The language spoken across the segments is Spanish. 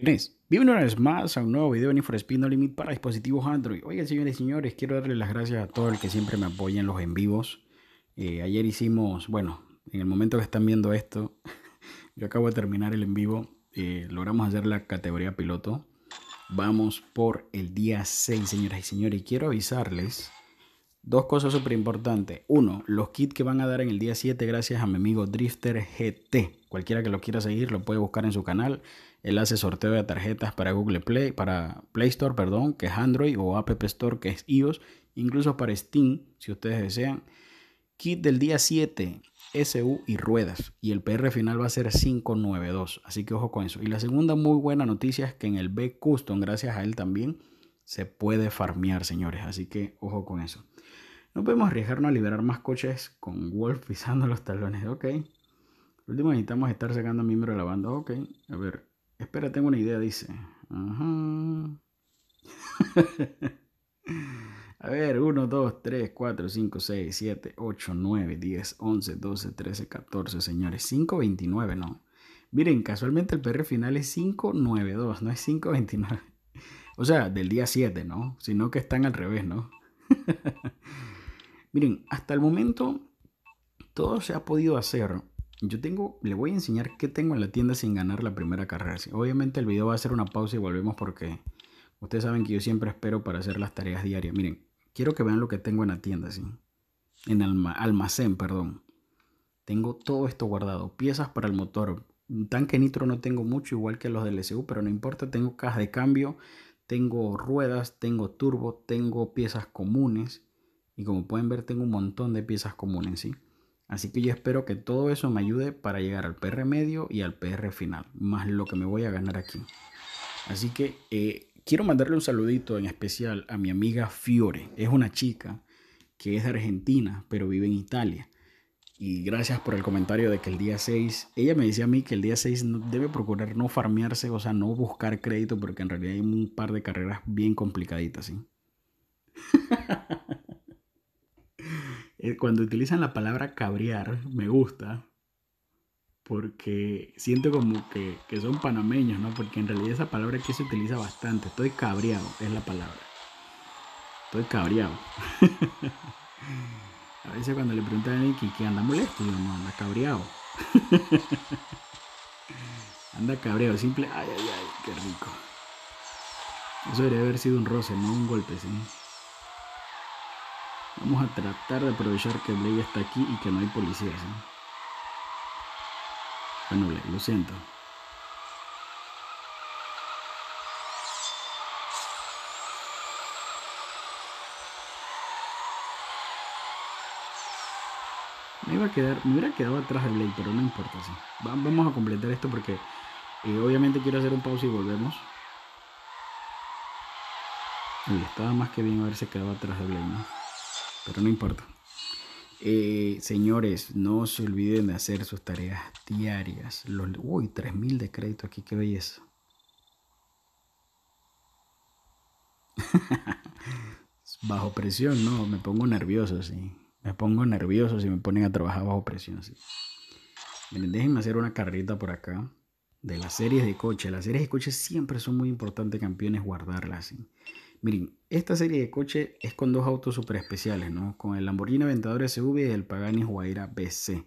Bienvenidos una vez más a un nuevo video de Need for Speed No Limit para dispositivos Android. Oigan, señores y señores, quiero darle las gracias a todo el que siempre me apoya en los en vivos. Eh, ayer hicimos, bueno, en el momento que están viendo esto, yo acabo de terminar el en vivo. Eh, logramos hacer la categoría piloto. Vamos por el día 6, señoras y señores. Quiero avisarles dos cosas súper importantes. Uno, los kits que van a dar en el día 7 gracias a mi amigo Drifter GT. Cualquiera que lo quiera seguir lo puede buscar en su canal. Él hace sorteo de tarjetas para Google Play, para Play Store, perdón, que es Android, o App Store, que es iOS, incluso para Steam, si ustedes desean. Kit del día 7, SU y ruedas. Y el PR final va a ser 592. Así que ojo con eso. Y la segunda muy buena noticia es que en el B Custom, gracias a él también, se puede farmear, señores. Así que ojo con eso. No podemos arriesgarnos a liberar más coches con Wolf pisando los talones. Ok. último necesitamos estar sacando miembro de la banda. Ok. A ver. Espera, tengo una idea, dice. A ver, 1, 2, 3, 4, 5, 6, 7, 8, 9, 10, 11, 12, 13, 14, señores. 529, no. Miren, casualmente el PR final es 592, no es 529. O sea, del día 7, ¿no? Sino que están al revés, ¿no? Miren, hasta el momento todo se ha podido hacer yo tengo, le voy a enseñar qué tengo en la tienda sin ganar la primera carrera. Obviamente el video va a ser una pausa y volvemos porque ustedes saben que yo siempre espero para hacer las tareas diarias. Miren, quiero que vean lo que tengo en la tienda, ¿sí? En el almacén, perdón. Tengo todo esto guardado. Piezas para el motor. Tanque nitro no tengo mucho, igual que los del SU, pero no importa. Tengo caja de cambio, tengo ruedas, tengo turbo, tengo piezas comunes. Y como pueden ver, tengo un montón de piezas comunes, ¿sí? Así que yo espero que todo eso me ayude para llegar al PR medio y al PR final, más lo que me voy a ganar aquí. Así que eh, quiero mandarle un saludito en especial a mi amiga Fiore. Es una chica que es de Argentina, pero vive en Italia. Y gracias por el comentario de que el día 6, ella me decía a mí que el día 6 debe procurar no farmearse, o sea, no buscar crédito, porque en realidad hay un par de carreras bien complicaditas, ¿sí? Eh, cuando utilizan la palabra cabrear, me gusta, porque siento como que, son panameños, ¿no? Porque en realidad esa palabra aquí se utiliza bastante. Estoy cabreado, es la palabra. Estoy cabreado. a veces cuando le preguntan a Nicky que anda molesto, digo, no, anda cabreado. anda cabreado, simple, ay, ay, ay, qué rico. Eso debería haber sido un roce, no un golpe, ¿sí? Vamos a tratar de aprovechar que Blade está aquí y que no hay policías. Bueno, Blade, lo siento. Me iba a quedar, me hubiera quedado atrás de Blade, pero no importa. Sí. Vamos a completar esto porque eh, obviamente quiero hacer un pausa y volvemos. Estaba más que bien haberse quedado atrás de Blade, ¿no? Pero no importa. Eh, señores, no se olviden de hacer sus tareas diarias. Los, uy, 3000 de crédito aquí, qué belleza. bajo presión, no, me pongo nervioso, sí. Me pongo nervioso si me ponen a trabajar bajo presión. Miren, déjenme hacer una carrita por acá de las series de coche. Las series de coche siempre son muy importantes, campeones, guardarlas. Miren, esta serie de coche es con dos autos super especiales, ¿no? Con el Lamborghini Aventador SV y el Pagani Huayra BC.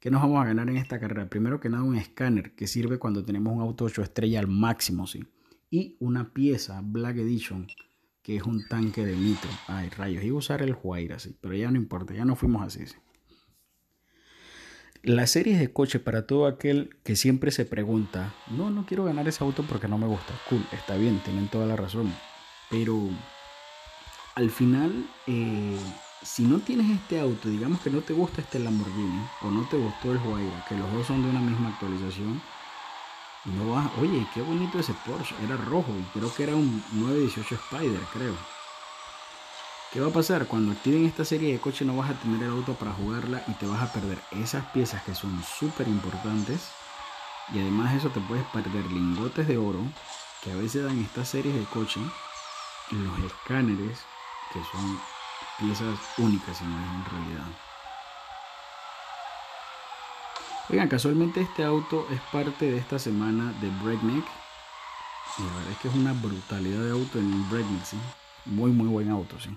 ¿Qué nos vamos a ganar en esta carrera? Primero que nada un escáner que sirve cuando tenemos un auto 8 estrella al máximo, ¿sí? Y una pieza Black Edition que es un tanque de nitro. Ay, rayos, iba a usar el Huayra, sí, pero ya no importa, ya no fuimos así, ¿sí? Las series de coche para todo aquel que siempre se pregunta, no, no quiero ganar ese auto porque no me gusta. Cool, está bien, tienen toda la razón. Pero al final, eh, si no tienes este auto, digamos que no te gusta este Lamborghini o no te gustó el Huayra, que los dos son de una misma actualización, no vas, oye, qué bonito ese Porsche, era rojo y creo que era un 918 Spider, creo. ¿Qué va a pasar? Cuando activen esta serie de coches no vas a tener el auto para jugarla y te vas a perder esas piezas que son súper importantes. Y además de eso te puedes perder lingotes de oro que a veces dan estas series de coche los escáneres, que son piezas únicas en realidad. Oigan, casualmente este auto es parte de esta semana de Breakneck. Y la verdad es que es una brutalidad de auto en el ¿sí? Muy, muy buen auto, sí.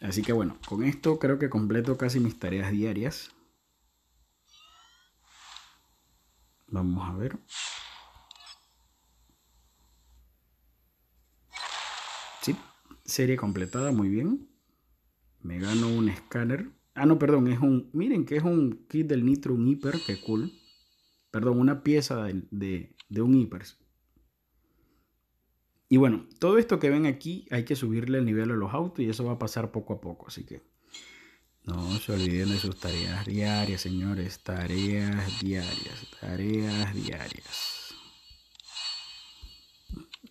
Así que bueno, con esto creo que completo casi mis tareas diarias. Vamos a ver. Sí, serie completada, muy bien. Me gano un escáner. Ah, no, perdón, es un... Miren que es un kit del Nitro, un hiper, que cool. Perdón, una pieza de, de un hiper. Y bueno, todo esto que ven aquí hay que subirle el nivel a los autos y eso va a pasar poco a poco. Así que no se olviden de sus tareas diarias, señores. Tareas diarias, tareas diarias.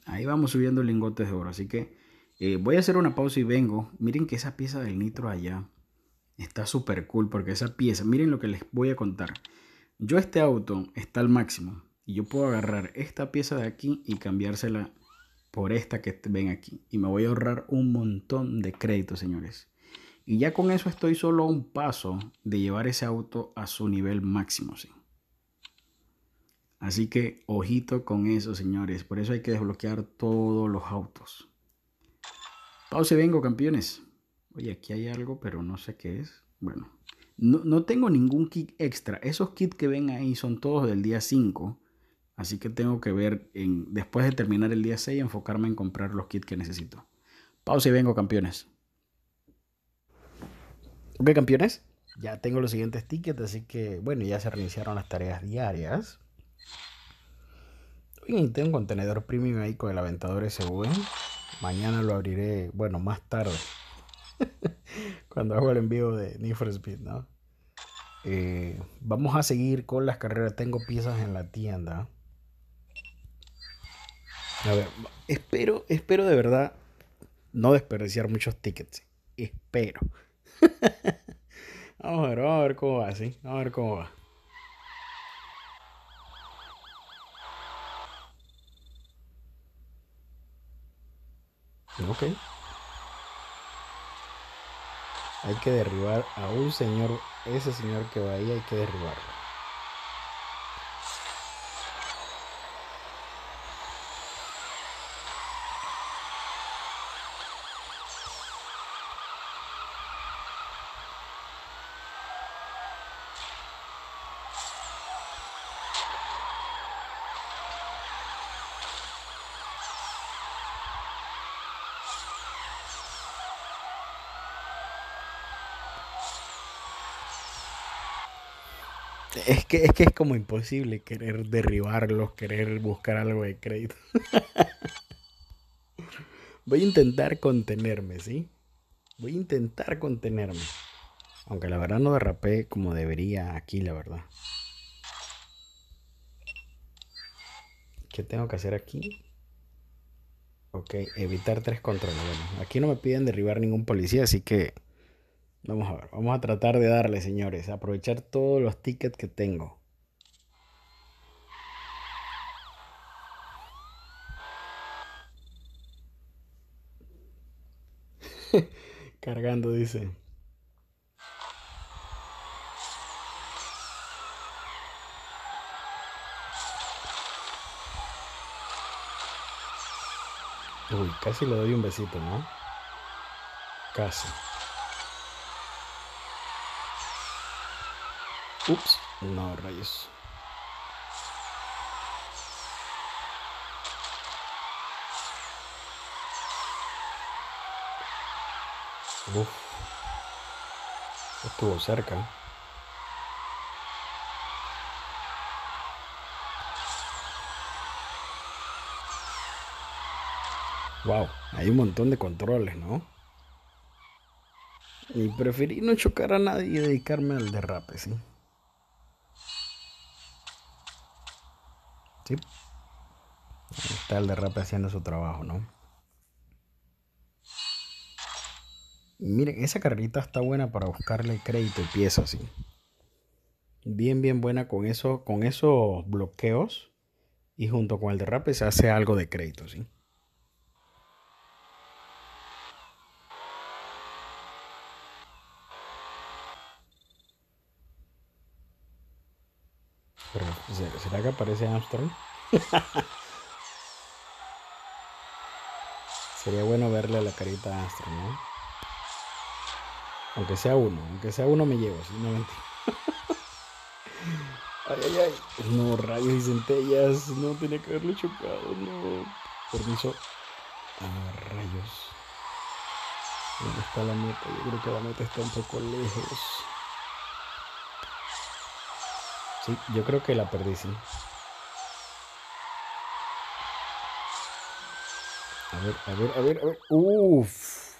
Ahí vamos subiendo lingotes de oro. Así que eh, voy a hacer una pausa y vengo. Miren que esa pieza del nitro allá está súper cool porque esa pieza, miren lo que les voy a contar. Yo este auto está al máximo y yo puedo agarrar esta pieza de aquí y cambiársela por esta que ven aquí. Y me voy a ahorrar un montón de crédito, señores. Y ya con eso estoy solo a un paso de llevar ese auto a su nivel máximo, ¿sí? Así que ojito con eso, señores. Por eso hay que desbloquear todos los autos. Pausa y vengo, campeones. Oye, aquí hay algo, pero no sé qué es. Bueno, no, no tengo ningún kit extra. Esos kits que ven ahí son todos del día 5 Así que tengo que ver, en, después de terminar el día 6, enfocarme en comprar los kits que necesito. Pausa y vengo, campeones. Ok, campeones. Ya tengo los siguientes tickets, así que, bueno, ya se reiniciaron las tareas diarias. Tengo un contenedor premium ahí con el aventador SV. Mañana lo abriré, bueno, más tarde. Cuando hago el envío de Need for Speed, ¿no? Eh, vamos a seguir con las carreras. Tengo piezas en la tienda. A ver, espero, espero de verdad no desperdiciar muchos tickets. Espero. vamos a ver, vamos a ver cómo va, ¿sí? Vamos a ver cómo va. Ok. Hay que derribar a un señor, ese señor que va ahí hay que derribarlo. Es que, es que es como imposible querer derribarlos, querer buscar algo de crédito. Voy a intentar contenerme, ¿sí? Voy a intentar contenerme. Aunque la verdad no derrapé como debería aquí, la verdad. ¿Qué tengo que hacer aquí? Ok, evitar tres controles. Bueno, aquí no me piden derribar ningún policía, así que Vamos a ver, vamos a tratar de darle, señores, aprovechar todos los tickets que tengo. Cargando, dice. Uy, casi le doy un besito, ¿no? Casi. Ups, no, rayos. Uf. Estuvo cerca. Wow, hay un montón de controles, ¿no? Y preferí no chocar a nadie y dedicarme al derrape, ¿sí? Está el derrape haciendo su trabajo, ¿no? Miren, esa carrerita está buena para buscarle crédito y piezas, ¿sí? Bien, bien buena con, eso, con esos bloqueos. Y junto con el derrape se hace algo de crédito, ¿sí? ¿Será que aparece Armstrong? Sería bueno verle la carita a Astro, ¿no? Aunque sea uno, aunque sea uno me llevo, si no mentira. ay, ay, ay. No, rayos y centellas. No tenía que haberlo chocado, no. Permiso. Ah, rayos. ¿Dónde está la meta? Yo creo que la meta está un poco lejos. Sí, yo creo que la perdí, sí. A ver, a ver, a ver, a ver. Uf.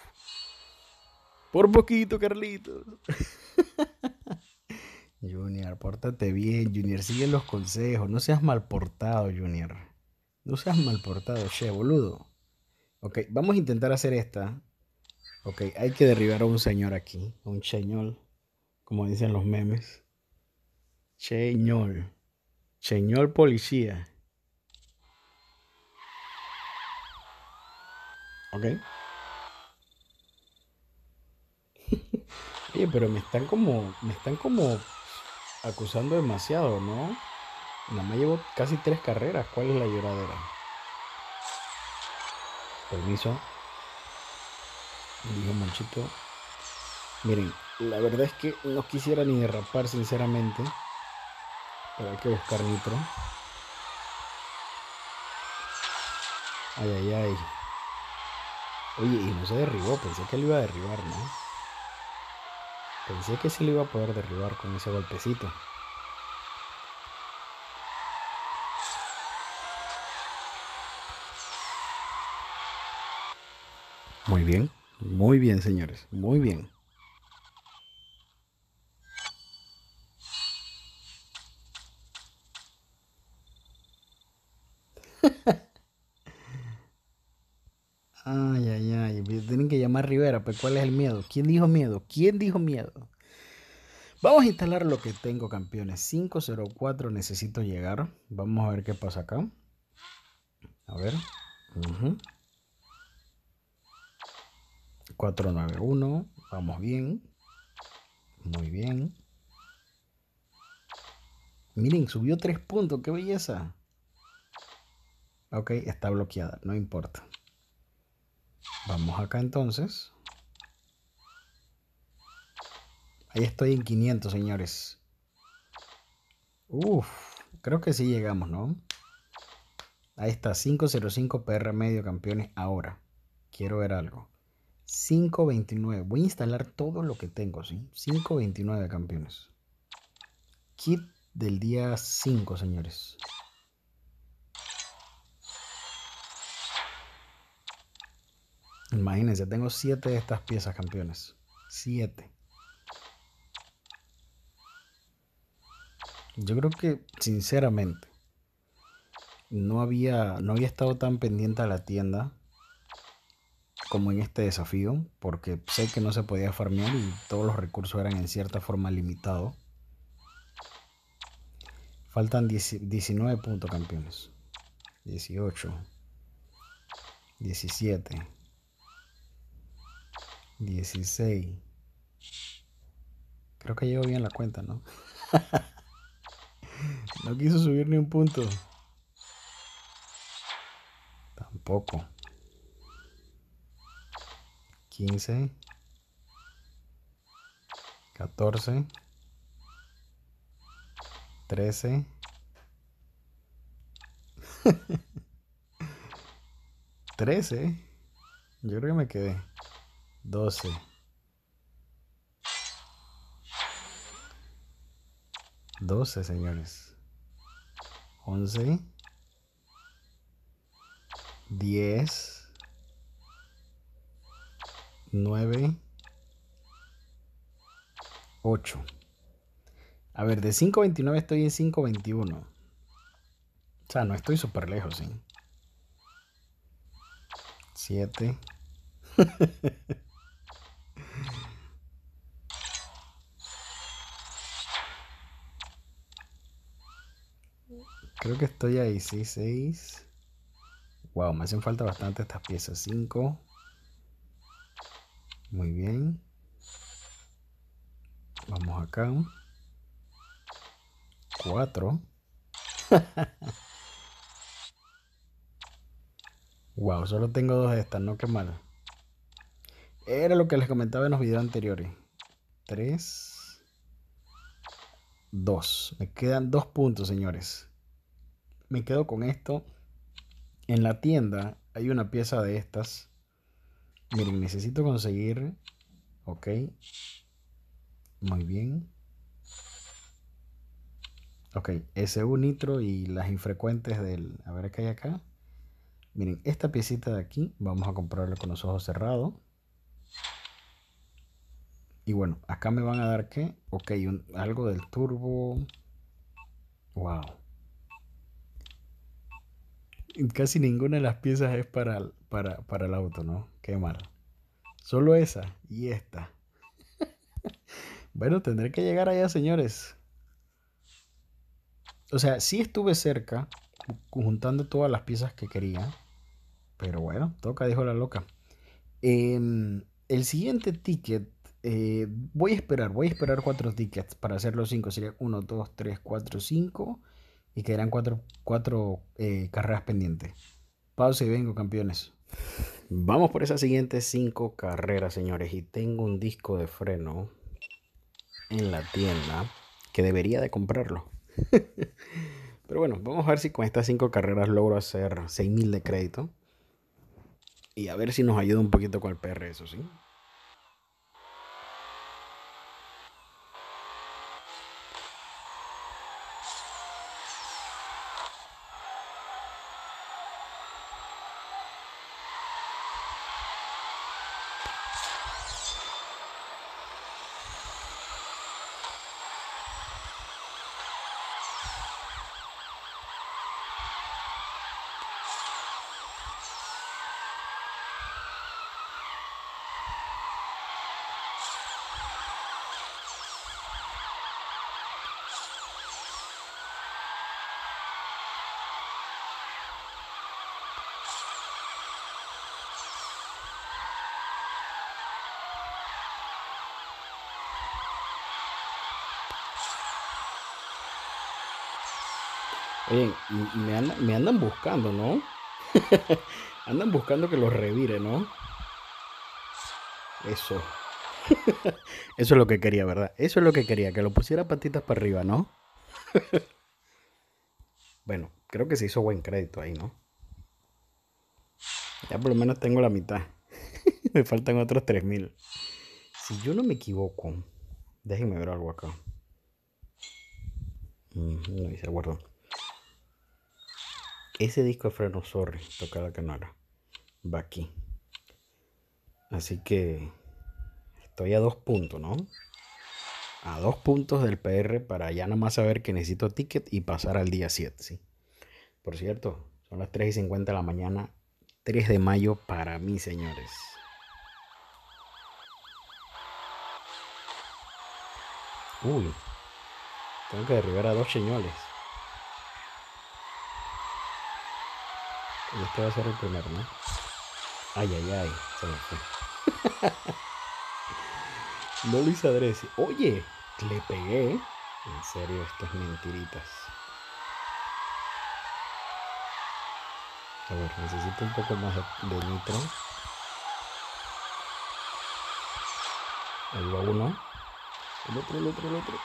Por poquito, Carlitos. Junior, pórtate bien, Junior. Sigue los consejos. No seas mal portado, Junior. No seas mal portado, che, boludo. Ok, vamos a intentar hacer esta. Ok, hay que derribar a un señor aquí. A un cheñol. Como dicen los memes. Cheñol. Cheñol policía. Ok. Oye, pero me están como. Me están como acusando demasiado, ¿no? Nada más llevo casi tres carreras. ¿Cuál es la lloradera? Permiso. Dijo Monchito. Miren, la verdad es que no quisiera ni derrapar, sinceramente. Pero hay que buscar nitro. Ay, ay, ay. Oye, y no se derribó, pensé que lo iba a derribar, ¿no? Pensé que sí lo iba a poder derribar con ese golpecito. Muy bien, muy bien, señores, muy bien. Ay, ay, ay. Tienen que Pues, ¿cuál es el miedo? ¿Quién dijo miedo? ¿Quién dijo miedo? Vamos a instalar lo que tengo, campeones. 504 necesito llegar. Vamos a ver qué pasa acá. A ver. 491. Vamos bien. Muy bien. Miren, subió 3 puntos. ¡Qué belleza! Ok, está bloqueada. No importa. Vamos acá entonces. Ahí estoy en 500, señores. Uf, creo que sí llegamos, ¿no? Ahí está, 505 PR medio campeones ahora. Quiero ver algo. 529. Voy a instalar todo lo que tengo, ¿sí? 529 campeones. Kit del día 5, señores. Imagínense, tengo 7 de estas piezas, campeones. 7. Yo creo que, sinceramente, no había, no había estado tan pendiente a la tienda como en este desafío, porque sé que no se podía farmear y todos los recursos eran en cierta forma limitados. Faltan 19 puntos, campeones. 18. 17. 16. Creo que llevo bien la cuenta, ¿no? no quiso subir ni un punto. Tampoco. 15. 14. 13. 13. Yo creo que me quedé. 12. 12, señores. 11. 10. 9. 8. A ver, de 5.29 estoy en 5.21. O sea, no estoy súper lejos, ¿sí? 7. Creo que estoy ahí, sí, 6. Wow, me hacen falta bastante estas piezas. 5. Muy bien. Vamos acá. 4. Wow, solo tengo dos de estas, no qué mal. Era lo que les comentaba en los videos anteriores. Tres. Dos. Me quedan dos puntos, señores. Me quedo con esto. En la tienda hay una pieza de estas. Miren, necesito conseguir. Ok. Muy bien. Ok, SU nitro y las infrecuentes del... A ver qué hay acá. Miren, esta piecita de aquí vamos a comprarla con los ojos cerrados. Y bueno, acá me van a dar qué? Ok, algo del turbo. Wow. Casi ninguna de las piezas es para, para, para el auto, ¿no? Qué mal. Solo esa y esta. bueno, tendré que llegar allá, señores. O sea, sí estuve cerca, juntando todas las piezas que quería. Pero bueno, toca, dijo la loca. Em, el siguiente ticket, eh, voy a esperar, voy a esperar cuatro tickets para hacer los cinco. Sería 1, 2, 3, 4, 5. Y quedarán cuatro, cuatro eh, carreras pendientes. Pausa y vengo, campeones. Vamos por esas siguientes cinco carreras, señores. Y tengo un disco de freno en la tienda que debería de comprarlo. Pero bueno, vamos a ver si con estas cinco carreras logro hacer 6000 de crédito. Y a ver si nos ayuda un poquito con el PR, eso sí. Oye, me andan, buscando, ¿no? andan buscando que los revire, ¿no? Eso. Eso es lo que quería, ¿verdad? Eso es lo que quería, que lo pusiera patitas para arriba, ¿no? bueno, creo que se hizo buen crédito ahí, ¿no? Ya por lo menos tengo la mitad. me faltan otros 3000. Si yo no me equivoco, déjenme ver algo acá. Mm, no dice guardo. Ese disco de freno, sorry, toca la canara. Va aquí. Así que estoy a dos puntos, ¿no? A dos puntos del PR para ya nomás saber que necesito ticket y pasar al día 7, ¿sí? Por cierto, son las 3 y 50 de la mañana, 3 de mayo para mí, señores. Uy, tengo que derribar a dos señores. Y este va a ser el primero, ¿no? Ay, ay, ay. Se me fue. no lo hice adrese. Oye, le pegué. En serio, estas mentiritas. A ver, necesito un poco más de nitro. Ahí va uno. El otro, el otro, el otro.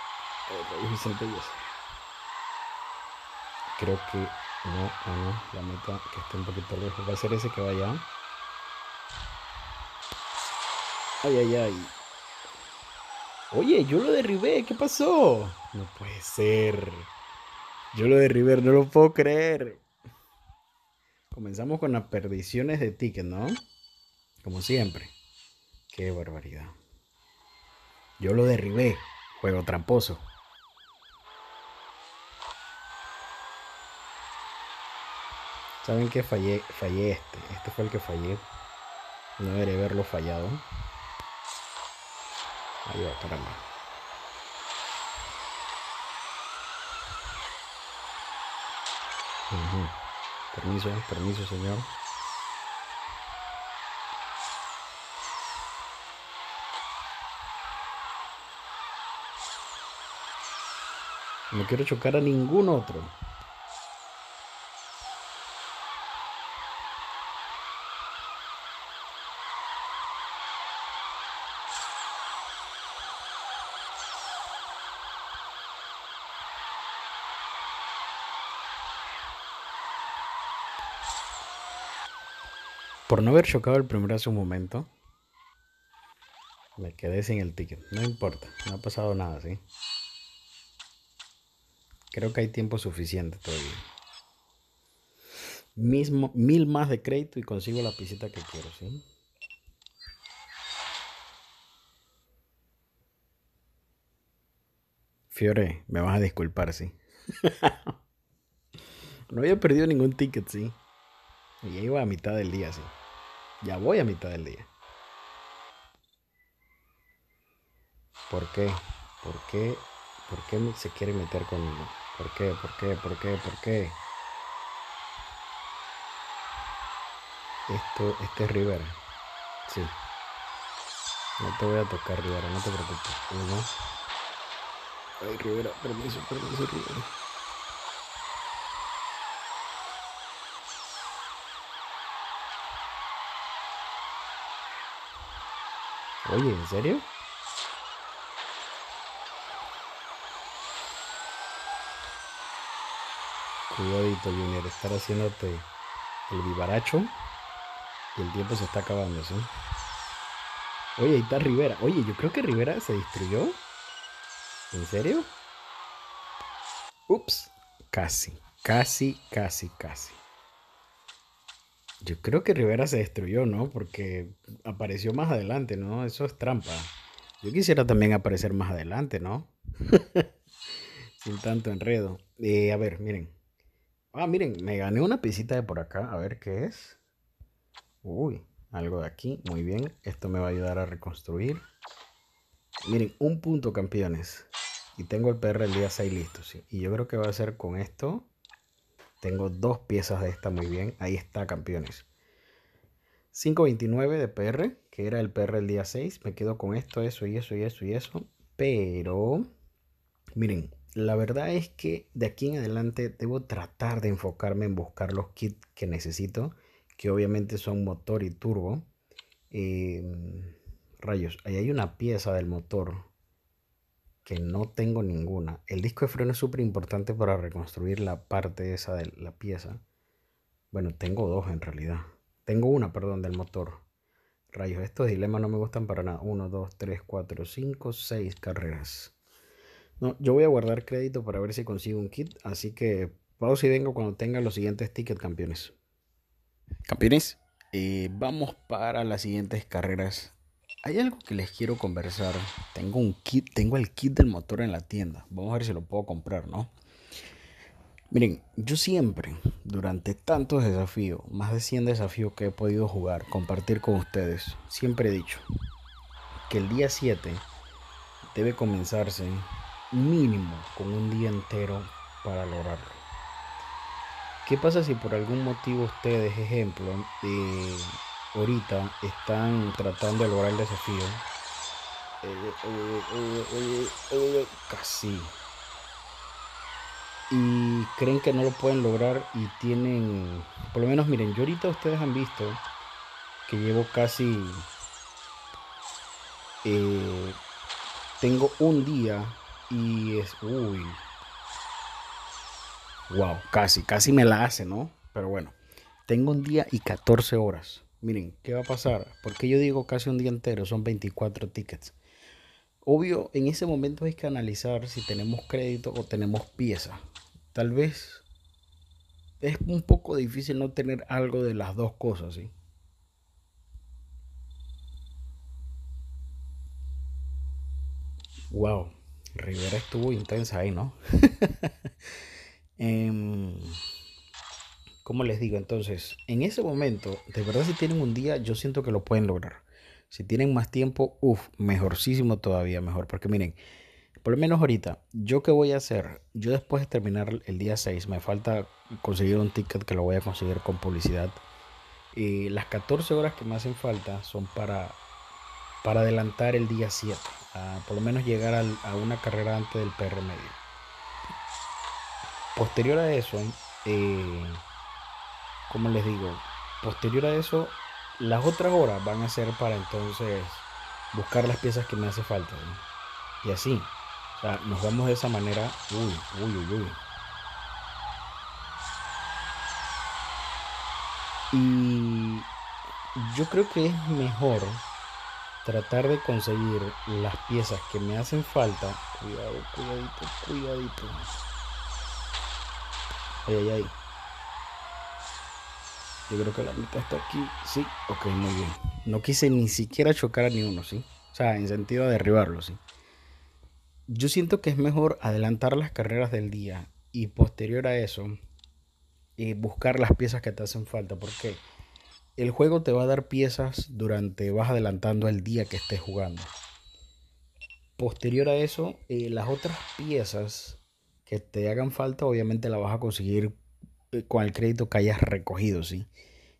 Creo que no, no, la meta que está un poquito lejos. Va a ser ese que vaya. Ay, ay, ay. Oye, yo lo derribé, ¿qué pasó? No puede ser. Yo lo derribé, no lo puedo creer. Comenzamos con las perdiciones de ticket, ¿no? Como siempre. Qué barbaridad. Yo lo derribé. Juego tramposo. Saben que fallé, fallé este. Este fue el que fallé. No debería haberlo fallado. Ahí va, caramba. Permiso, permiso, señor. No quiero chocar a ningún otro. Por no haber chocado el primero hace un momento, me quedé sin el ticket. No importa, no ha pasado nada, ¿sí? Creo que hay tiempo suficiente todavía. Mismo, mil más de crédito y consigo la pisita que quiero, ¿sí? Fiore, me vas a disculpar, sí. no había perdido ningún ticket, sí. Y iba a mitad del día, sí. Ya voy a mitad del día. ¿Por qué? ¿Por qué? ¿Por qué se quiere meter conmigo? ¿Por qué? ¿Por qué? ¿Por qué? ¿Por qué? Esto, este es Rivera. Sí. No te voy a tocar, Rivera, no te preocupes. Ay, Rivera, permiso, permiso, Rivera. Oye, ¿en serio? Cuidadito, Junior, estar haciéndote el vivaracho y el tiempo se está acabando, ¿sí? Oye, ahí está Rivera. Oye, yo creo que Rivera se destruyó. ¿En serio? Ups, casi, casi, casi, casi. Yo creo que Rivera se destruyó, ¿no? Porque apareció más adelante, ¿no? Eso es trampa. Yo quisiera también aparecer más adelante, ¿no? Sin tanto enredo. Eh, a ver, miren. Ah, miren, me gané una pisita de por acá. A ver qué es. Uy, algo de aquí. Muy bien. Esto me va a ayudar a reconstruir. Miren, un punto, campeones. Y tengo el PR el día 6 listo, sí. Y yo creo que va a ser con esto. Tengo dos piezas de esta muy bien. Ahí está, campeones. 5.29 de PR, que era el PR el día 6. Me quedo con esto, eso y eso y eso y eso. Pero, miren, la verdad es que de aquí en adelante debo tratar de enfocarme en buscar los kits que necesito, que obviamente son motor y turbo. Em, rayos, ahí hay una pieza del motor que no tengo ninguna. El disco de freno es súper importante para reconstruir la parte esa de la pieza. Bueno, tengo dos en realidad. Tengo una, perdón, del motor. Rayos, estos dilemas no me gustan para nada. 1, 2, 3, 4, 5, 6 carreras. No, yo voy a guardar crédito para ver si consigo un kit. Así que pausa y vengo cuando tenga los siguientes tickets, campeones. Campeones, eh, vamos para las siguientes carreras. Hay algo que les quiero conversar. Tengo un kit, tengo el kit del motor en la tienda. Vamos a ver si lo puedo comprar, ¿no? Miren, yo siempre, durante tantos desafíos, más de 100 desafíos que he podido jugar, compartir con ustedes, siempre he dicho que el día 7 debe comenzarse mínimo con un día entero para lograrlo. ¿Qué pasa si por algún motivo ustedes, ejemplo, eh, ahorita están tratando de lograr el desafío? casi. Y creen que no lo pueden lograr y tienen, por lo menos miren, yo ahorita ustedes han visto que llevo casi, eh, tengo un día y es, uy. Wow, casi, casi me la hace, ¿no? Pero bueno, tengo un día y 14 horas. Miren, ¿qué va a pasar? Porque yo digo casi un día entero, son 24 tickets. Obvio, en ese momento hay que analizar si tenemos crédito o tenemos pieza. Tal vez es un poco difícil no tener algo de las dos cosas, ¿sí? Wow. Rivera estuvo intensa ahí, ¿no? Em, ¿Cómo les digo? Entonces, en ese momento, de verdad si tienen un día, yo siento que lo pueden lograr. Si tienen más tiempo, uff, mejorcísimo todavía, mejor. Porque miren, por lo menos ahorita, ¿yo qué voy a hacer? Yo después de terminar el día 6, me falta conseguir un ticket que lo voy a conseguir con publicidad. Las 14 horas que me hacen falta son para, para adelantar el día 7 por lo menos llegar a una carrera antes del PR medio. Posterior a eso, eh, como les digo, posterior a eso, las otras horas van a ser para entonces buscar las piezas que me hace falta. Y así, o sea, nos vamos de esa manera. Uy, uy, uy, uy. Y yo creo que es mejor tratar de conseguir las piezas que me hacen falta. Cuidado, cuidadito, cuidadito. Ay, ay, ay. Yo creo que la mitad está aquí. Sí, ok, muy bien. No quise ni siquiera chocar a ni uno, ¿sí? O sea, en sentido de derribarlo, ¿sí? Yo siento que es mejor adelantar las carreras del día y posterior a eso eh, buscar las piezas que te hacen falta. Porque el juego te va a dar piezas durante, vas adelantando el día que estés jugando. Posterior a eso, eh, las otras piezas que te hagan falta, obviamente las vas a conseguir con el crédito que hayas recogido, ¿sí?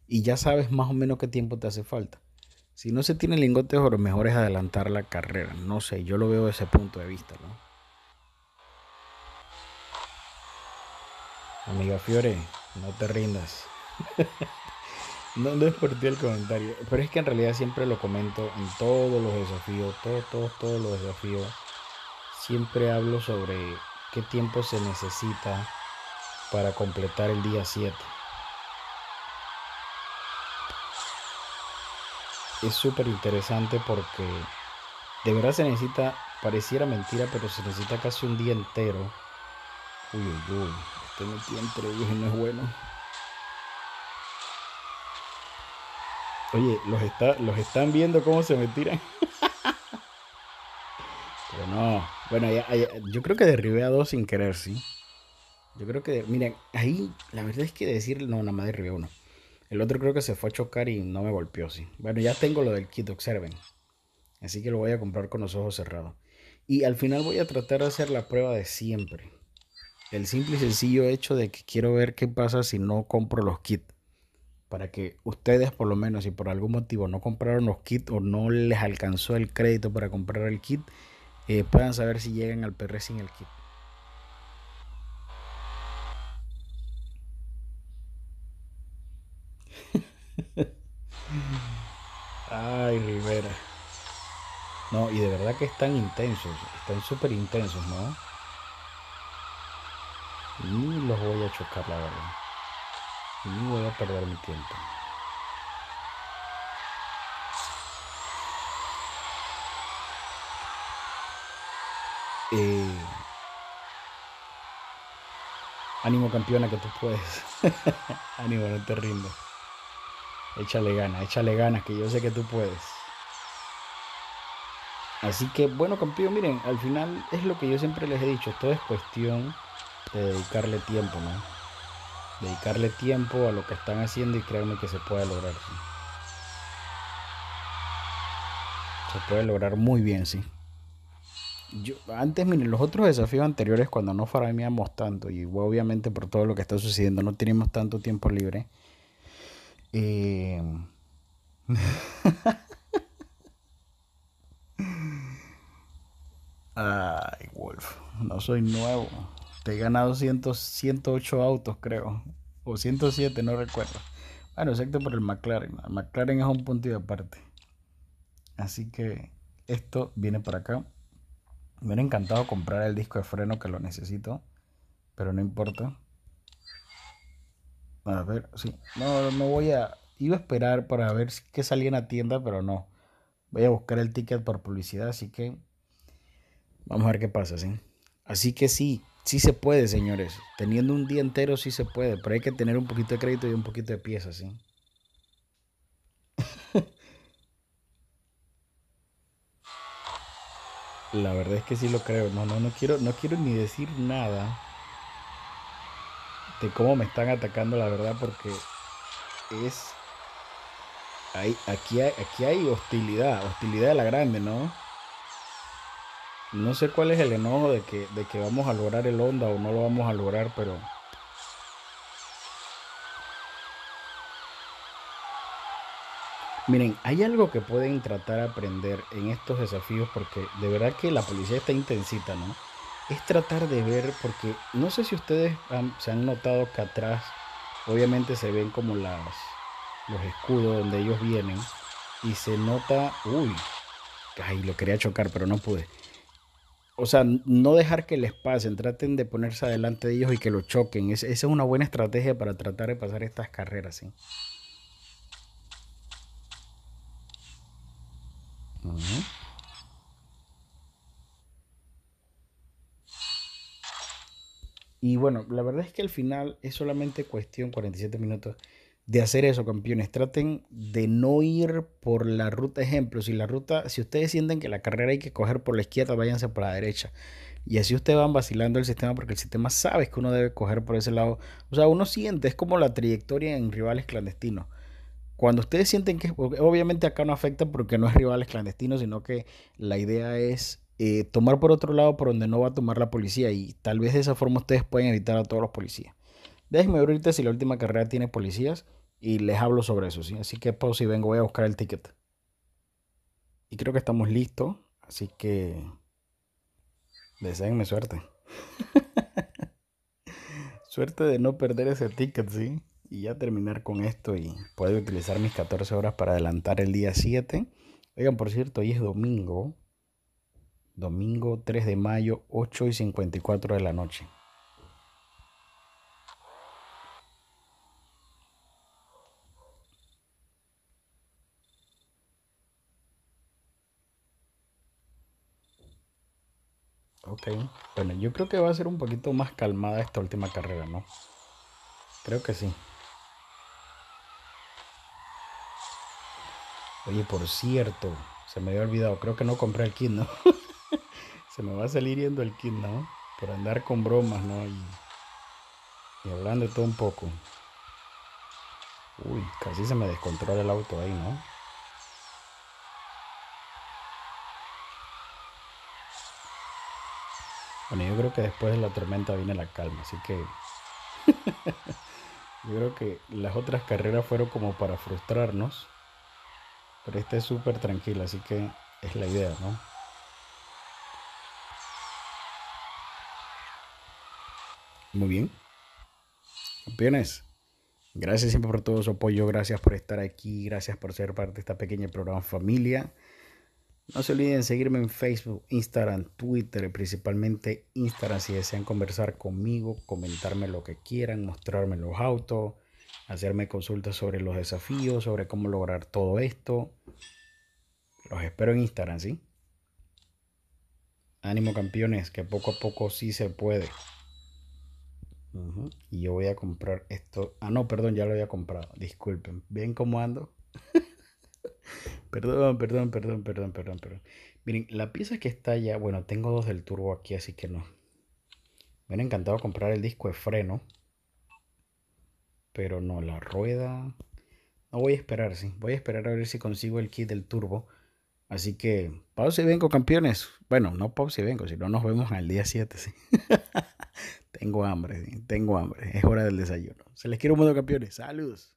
Y ya sabes más o menos qué tiempo te hace falta. Si no se tiene lingotes oro, mejor es adelantar la carrera. No sé, yo lo veo desde ese punto de vista, ¿no? Amiga Fiore, no te rindas. no, no es por ti el comentario, pero es que en realidad siempre lo comento en todos los desafíos, todos, todos, todos los desafíos. Siempre hablo sobre qué tiempo se necesita para completar el día 7. Es súper interesante porque de verdad se necesita, pareciera mentira, pero se necesita casi un día entero. Uy, uy, uy, estoy metido entre ellos y no es bueno. Oye, los, está, los están viendo cómo se me tiran. pero no, bueno, yo creo que derribé a dos sin querer, sí. Yo creo que, miren, ahí la verdad es que decir, no, nada más derribé uno. El otro creo que se fue a chocar y no me golpeó, sí. Bueno, ya tengo lo del kit, observen. Así que lo voy a comprar con los ojos cerrados. Y al final voy a tratar de hacer la prueba de siempre. El simple y sencillo hecho de que quiero ver qué pasa si no compro los kits. Para que ustedes, por lo menos, si por algún motivo no compraron los kits o no les alcanzó el crédito para comprar el kit, eh, puedan saber si llegan al PR sin el kit. Ay, Rivera. No, y de verdad que están intensos, están súper intensos, ¿no? Ni los voy a chocar, la verdad. Ni voy a perder mi tiempo. Eh, ánimo campeona que tú puedes. ánimo, no te rindo. Échale ganas, échale ganas, que yo sé que tú puedes. Así que, bueno, campeón, miren, al final es lo que yo siempre les he dicho, todo es cuestión de dedicarle tiempo, ¿no? Dedicarle tiempo a lo que están haciendo y créanme que se puede lograr, Se puede lograr muy bien, sí. Yo, antes, miren, los otros desafíos anteriores, cuando no farmeamos tanto, y obviamente por todo lo que está sucediendo, no tenemos tanto tiempo libre, eh... Ay, Wolf, no soy nuevo. Te he ganado 108 autos, creo. O 107, no recuerdo. Bueno, excepto por el McLaren. El McLaren es un punto de aparte. Así que esto viene por acá. Me hubiera encantado comprar el disco de freno que lo necesito. Pero no importa. A ver, sí. No, no voy a. Iba a esperar para ver qué salía en la tienda, pero no. Voy a buscar el ticket por publicidad, así que. Vamos a ver qué pasa, ¿sí? Así que sí, sí se puede, señores. Teniendo un día entero sí se puede, pero hay que tener un poquito de crédito y un poquito de piezas, ¿sí? La verdad es que sí lo creo. No, no, no quiero, no quiero ni decir nada de cómo me están atacando, la verdad, porque es. Hay, aquí, hay, aquí hay hostilidad, hostilidad de la grande, ¿no? No sé cuál es el enojo de que, de que vamos a lograr el onda o no lo vamos a lograr, pero. Miren, hay algo que pueden tratar de aprender en estos desafíos porque de verdad que la policía está intensita, ¿no? Es tratar de ver, porque no sé si ustedes se han notado que atrás obviamente se ven como las, los escudos donde ellos vienen y se nota, uy, ay, lo quería chocar, pero no pude. O sea, no dejar que les pasen, traten de ponerse adelante de ellos y que lo choquen. esa es una buena estrategia para tratar de pasar estas carreras. ¿sí? Y bueno, la verdad es que al final es solamente cuestión, 47 minutos, de hacer eso, campeones. Traten de no ir por la ruta ejemplo. Si la ruta, si ustedes sienten que la carrera hay que coger por la izquierda, váyanse por la derecha. Y así ustedes van vacilando el sistema porque el sistema sabe que uno debe coger por ese lado. O sea, uno siente, es como la trayectoria en rivales clandestinos. Cuando ustedes sienten que, obviamente acá no afecta porque no es rivales clandestinos, sino que la idea es eh, tomar por otro lado por donde no va a tomar la policía y tal vez de esa forma ustedes pueden evitar a todos los policías. Déjenme ver ahorita si la última carrera tiene policías y les hablo sobre eso, ¿sí? Así que pausa y vengo, voy a buscar el ticket. Y creo que estamos listos, así que deseenme suerte. suerte de no perder ese ticket, ¿sí? Y ya terminar con esto y poder utilizar mis 14 horas para adelantar el día 7. Oigan, por cierto, hoy es domingo. Domingo 3 de mayo, 8 y 54 de la noche. Ok, bueno, yo creo que va a ser un poquito más calmada esta última carrera, ¿no? Creo que sí. Oye, por cierto, se me había olvidado, creo que no compré el kit, ¿no? se me va a salir yendo el kit, ¿no? Por andar con bromas, ¿no? Y, y hablando todo un poco. Uy, casi se me descontrola el auto ahí, ¿no? Bueno, yo creo que después de la tormenta viene la calma, así que yo creo que las otras carreras fueron como para frustrarnos, pero esta es súper tranquila, así que es la idea, ¿no? Muy bien. Campeones, gracias siempre por todo su apoyo, gracias por estar aquí, gracias por ser parte de esta pequeña programa familia. No se olviden seguirme en Facebook, Instagram, Twitter, principalmente Instagram si desean conversar conmigo, comentarme lo que quieran, mostrarme los autos, hacerme consultas sobre los desafíos, sobre cómo lograr todo esto. Los espero en Instagram, ¿sí? Ánimo campeones, que poco a poco sí se puede. Y yo voy a comprar esto. Ah, no, perdón, ya lo había comprado. Disculpen. ¿Ven cómo ando? Perdón, perdón, perdón, perdón, perdón, perdón. Miren, la pieza que está ya, bueno, tengo dos del turbo aquí, así que no. Me hubiera encantado comprar el disco de freno. Pero no, la rueda. No voy a esperar, sí. Voy a esperar a ver si consigo el kit del turbo. Así que, pausa y vengo, campeones. Bueno, no pausa y vengo, sino nos vemos al día 7, sí. tengo hambre, tengo hambre. Es hora del desayuno. Se les quiere un modo, campeones. Saludos.